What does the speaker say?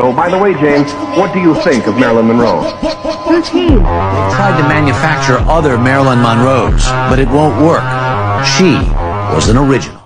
Monroe. By the way, Jayne, what do you think of Marilyn Monroe? Thirteen. They tried to manufacture other Marilyn Monroes, but it won't work. She was an original.